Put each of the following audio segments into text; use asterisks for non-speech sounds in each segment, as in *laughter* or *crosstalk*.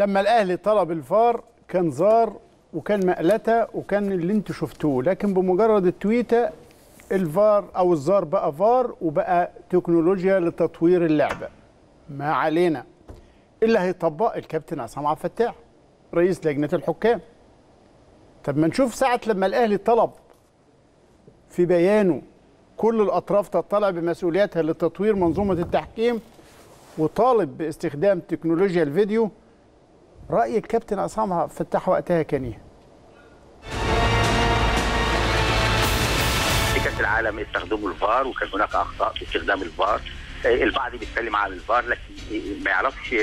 لما الاهلي طلب الفار كان زار وكان مقلتة وكان اللي أنتوا شفتوه. لكن بمجرد التويتة الفار أو الزار بقى فار وبقى تكنولوجيا لتطوير اللعبة. ما علينا. اللي هيطبق الكابتن عصام عبد الفتاح رئيس لجنة الحكام. طب ما نشوف ساعة لما الاهلي طلب في بيانه كل الأطراف تطلع بمسؤولياتها لتطوير منظومة التحكيم وطالب باستخدام تكنولوجيا الفيديو رأي الكابتن عصام الفتاح وقتها كان إيه؟ في كأس العالم استخدموا الفار وكان هناك أخطاء في استخدام الفار. آه، البعض بيتكلم عن الفار لكن ما يعرفش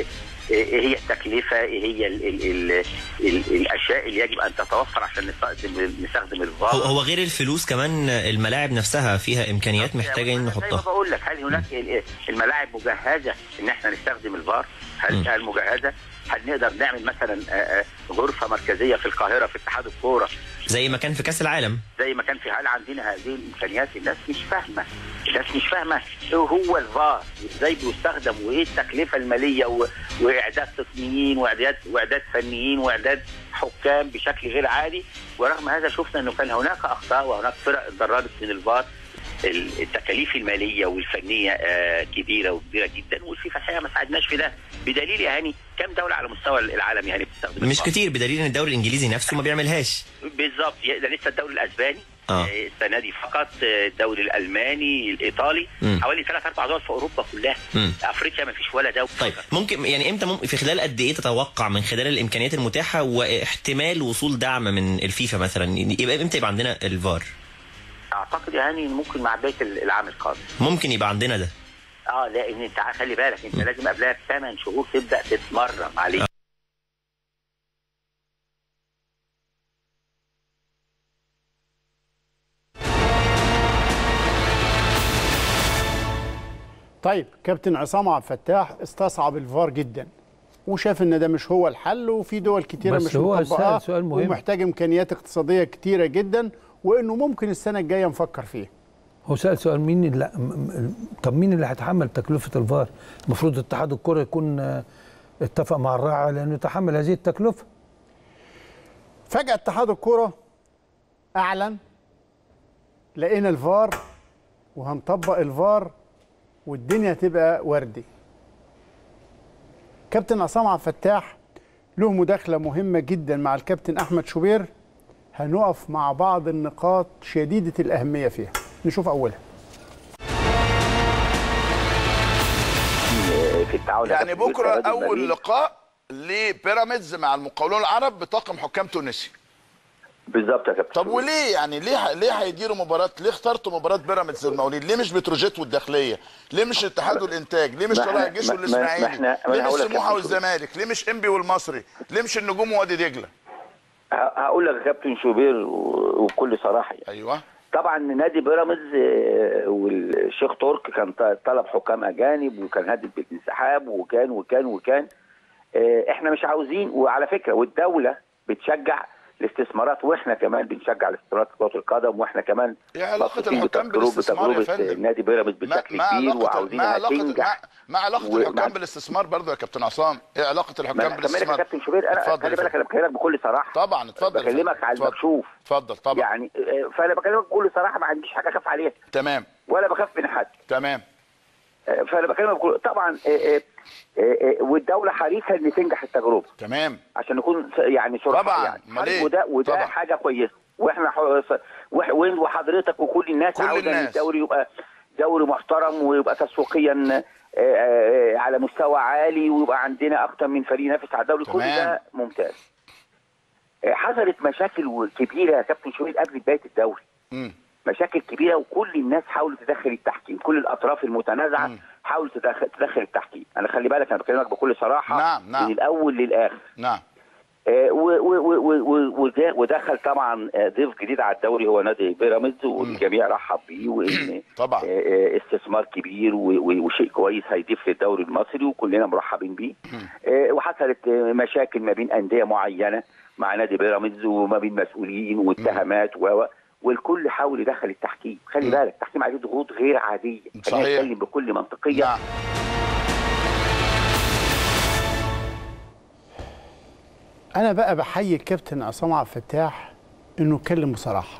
إيه هي التكلفة؟ إيه هي ال ال ال ال الأشياء اللي يجب أن تتوفر عشان نستخدم نستخدم الفار هو هو غير الفلوس كمان الملاعب نفسها فيها إمكانيات محتاجة إن زي ما نحطها. بقول لك هل هناك ال- الملاعب مجهزة إن إحنا نستخدم الفار؟ هل هل مجهزة؟ هل نقدر نعمل مثلا غرفة مركزية في القاهرة في اتحاد الكورة زي ما كان في كأس العالم. زي ما كان في هل عندنا هذه الإمكانيات؟ الناس مش فاهمة. الناس مش فاهمة. إيه هو الفار؟ إزاي بيستخدم؟ وإيه التكلفة المالية؟ و... وإعداد تقنيين واعداد وإعداد فنيين وإعداد حكام بشكل غير عادي. ورغم هذا شفنا إنه كان هناك أخطاء وهناك فرق اتضررت من الفار. ال- التكاليف المالية والفنية آه، كبيرة وكبيرة جدا والفيفا الحقيقة ما ساعدناش في ده بدليل يا هاني كم دولة على مستوى العالم يعني بتستخدم مش؟ كتير بدليل إن الدوري الإنجليزي نفسه ما بيعملهاش بالظبط ده لسه الدوري الأسباني آه. آه، السنة دي فقط آه، الدوري الألماني الإيطالي مم. حوالي ثلاث أربع دول في أوروبا كلها مم. أفريقيا ما فيش ولا دولة طيب ممكن يعني إمتى ممكن في خلال قد إيه تتوقع من خلال الإمكانيات المتاحة واحتمال وصول دعم من الفيفا مثلا يبقى إمتى يبقى عندنا الفار أعتقد يعني ممكن مع بداية العام القادم. ممكن يبقى عندنا ده. آه لأن أنت خلي بالك أنت لازم قبلها بثمان شهور تبدأ تتمرن عليه طيب كابتن عصام عبد الفتاح استصعب الفار جدا وشاف إن ده مش هو الحل وفي دول كتيرة مش هو مطبقاه سؤال مهم. ومحتاج إمكانيات اقتصادية كتيرة جدا وإنه ممكن السنة الجاية نفكر فيه. هو سأل سؤال مين اللي طب مين اللي هيتحمل تكلفة الفار؟ المفروض اتحاد الكرة يكون آه، اتفق مع الراعي على انه يتحمل هذه التكلفة. فجأة اتحاد الكوره أعلن لقينا الفار وهنطبق الفار والدنيا تبقى وردي. كابتن عصام عبد الفتاح له مداخلة مهمة جدا مع الكابتن أحمد شوبير. هنقف مع بعض النقاط شديدة الأهمية فيها. نشوف في التعاون يعني أول بين- لقاء لبيراميدز مع المقاولون العرب بطاقم حكام تونسي. بالظبط يا كابتن. طب وليه يعني ليه ليه هيديروا مباراة؟ ليه اخترتوا مباراة بيراميدز والمقاولين ليه مش بتروجيت والداخليه ليه مش الاتحاد والإنتاج؟ ليه مش طلائع الجيش ما- ما- والإسماعيلي؟ ليه مش سموحة والزمالك؟ ليه مش إنبي والمصري؟ ليه مش النجوم ووادي دجلة؟ هقول لك يا كابتن شوبير و- وبكل صراحة يعني. أيوه طبعا نادي بيراميدز آه، والشيخ ترك كان طلب حكام أجانب وكان هدد بالانسحاب وكان وكان وكان آه، إحنا مش عاوزين وعلى فكرة والدولة بتشجع الاستثمارات وإحنا كمان بنشجع الاستثمارات في كرة القدم وإحنا كمان إيه علاقة الحكام بالاستثمار يا فندم. نادي بيراميدز بشكل ما كبير وعاوزينها تنجح ما علاقة الحكام بالاستثمار برضه يا كابتن عصام؟ إيه علاقة الحكام هكملك يا بالاستثمار؟ كابتن شوبير أنا خلي بالك. أنا بكلمك بكل صراحة. طبعا اتفضل بكلمك. على. المكشوف. اتفضل طبعا. يعني آه، فأنا بكلمك بكل صراحة ما عنديش حاجة أخاف عليها. تمام. ولا بخاف من حد. تمام. آه، فأنا بكلمك بكل طبعا آه، والدولة حريصة إن تنجح التجربة تمام عشان نكون يعني صراحة طبعاً، يعني إيه؟ وده وده طبعاً. حاجة كويسة وإحنا وحضرتك وكل الناس كل عاوزة إن. الدوري يبقى دوري محترم ويبقى تسويقيا آه، آه، على مستوى عالي ويبقى عندنا أكتر من فريق ينافس على الدوري كل. ده ممتاز آه، حصلت مشاكل كبيرة يا كابتن شوقي قبل بداية الدوري. مشاكل كبيرة وكل الناس حاولت تدخل التحكيم. كل الأطراف المتنازعة. حاولت تدخل, تدخل التحكيم. أنا خلي بالك أنا بكلمك بكل صراحة نعم، نعم. من الأول للآخر. نعم. آه، ودخل طبعا آه، ضيف جديد على الدوري هو نادي بيراميدز والجميع رحب بيه *clears throat* وإن طبعا. آه، آه، استثمار كبير وشيء كويس هيضيف للدوري المصري وكلنا مرحبين بيه. آه، وحصلت آه، مشاكل ما بين أندية معينة مع نادي بيراميدز وما بين مسؤولين واتهامات و والكل حاول يدخل التحكيم. خلي بالك التحكيم عليه ضغوط غير عادية. صحيح. نتكلم بكل منطقية. نعم. أنا بقى بحيي الكابتن عصام عبد الفتاح إنه اتكلم بصراحة.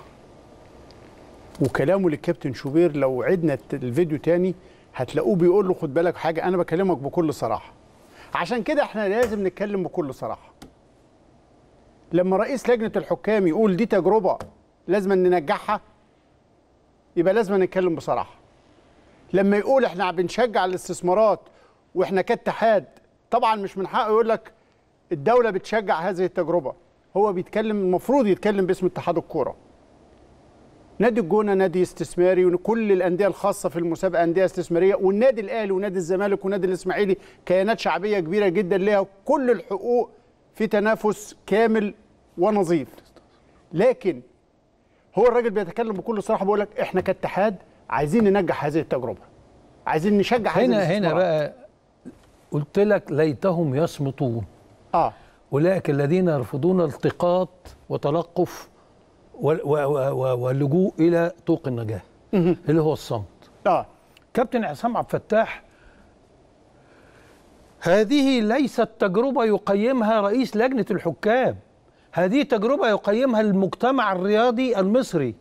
وكلامه للكابتن شوبير لو عدنا الفيديو تاني هتلاقوه بيقول له خد بالك حاجة أنا بكلمك بكل صراحة. عشان كده إحنا لازم نتكلم بكل صراحة. لما رئيس لجنة الحكام يقول دي تجربة لازم ننجحها. يبقى لازم نتكلم بصراحة. لما يقول إحنا بنشجع الاستثمارات وإحنا كاتحاد طبعا مش من حقه يقول لك الدولة بتشجع هذه التجربة. هو بيتكلم المفروض يتكلم باسم اتحاد الكورة. نادي الجونة نادي استثماري وكل الأندية الخاصة في المسابقة أندية استثمارية والنادي الأهلي ونادي الزمالك ونادي الإسماعيلي كيانات شعبية كبيرة جدا ليها كل الحقوق في تنافس كامل ونظيف. لكن هو الراجل بيتكلم بكل صراحة بيقول لك إحنا كاتحاد عايزين ننجح هذه التجربة عايزين نشجع هذه هنا هنا. بقى قلت لك ليتهم يصمتون. آه. أولئك الذين يرفضون التقاط وتلقف واللجوء إلى طوق النجاة اللي هو الصمت. آه. كابتن عصام عبد الفتاح هذه ليست تجربة يقيمها رئيس لجنة الحكام. هذه تجربة يقيمها المجتمع الرياضي المصري.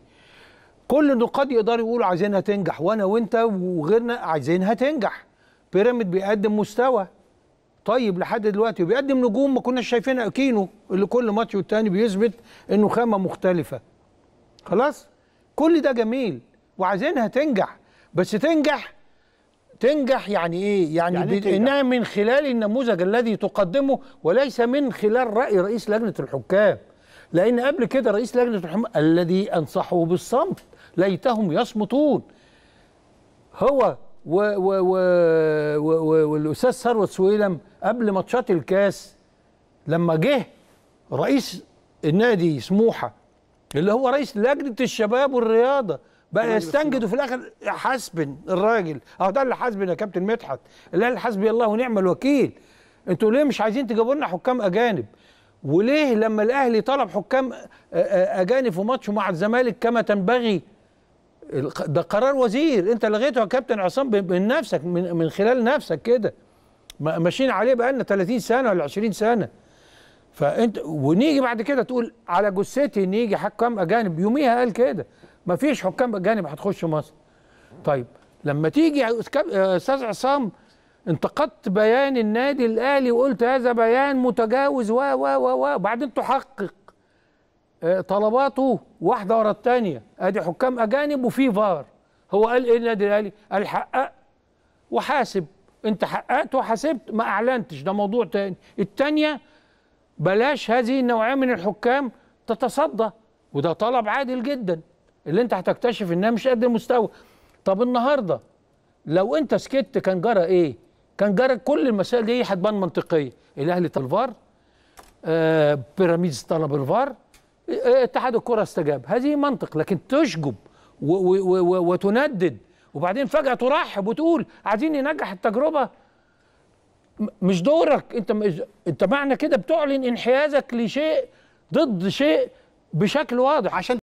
كل النقاد يقدروا يقولوا عايزينها تنجح وأنا وأنت وغيرنا عايزينها تنجح. بيراميد بيقدم مستوى. طيب لحد دلوقتي وبيقدم نجوم ما كناش شايفينها كينو اللي كل ماتش والتاني بيثبت إنه خامة مختلفة. خلاص؟ كل ده جميل. وعايزينها تنجح. بس تنجح تنجح يعني إيه؟ يعني, يعني. إنها من خلال النموذج الذي تقدمه وليس من خلال رأي رئيس لجنة الحكام. لأن قبل كده رئيس لجنة الحكام الذي أنصحه بالصمت ليتهم يصمتون. هو و و و و و والأستاذ ثروت سويلم قبل ماتشات الكاس لما جه رئيس النادي سموحة اللي هو رئيس لجنة الشباب والرياضة بقى يستنجد وفي الآخر حاسبن الراجل. أهو ده اللي حاسبن يا كابتن مدحت. اللي قال حسبي الله ونعم الوكيل. أنتوا ليه مش عايزين تجيبوا لنا حكام أجانب؟ وليه لما الأهلي طلب حكام أجانب في ماتشه مع الزمالك كما تنبغي؟ ده قرار وزير. انت لغيته يا كابتن عصام من نفسك من, من خلال نفسك كده. ما- ماشيين عليه بقالنا 30 سنة ولا 20 سنة. فانت ونيجي بعد كده تقول على جثتي إن يجي حكام أجانب. يوميها قال كده. ما فيش حكام اجانب هتخش مصر. طيب لما تيجي أستاذ عصام انتقدت بيان النادي الأهلي وقلت هذا بيان متجاوز و و و و وبعدين تحقق. آه، طلباته واحدة ورا الثانية أدي حكام أجانب وفي فار. هو قال إيه النادي الأهلي؟ قال حقق وحاسب. أنت حققت وحاسبت ما أعلنتش. ده موضوع تاني. الثانية بلاش هذه النوعية من الحكام تتصدى. وده طلب عادل جدا. اللي انت هتكتشف انها مش قد المستوى طب النهارده لو انت سكت كان جرى إيه؟ كان جرى كل المسائل دي هتبان منطقية. الأهلي طلب الفار آه بيراميدز طلب الفار آه، اتحاد الكرة استجاب. هذه منطق لكن تشجب و و و وتندد. وبعدين فجأة ترحب وتقول عايزين ننجح التجربة. مش دورك. انت انت معنى كده بتعلن انحيازك لشيء ضد شيء بشكل واضح. عشان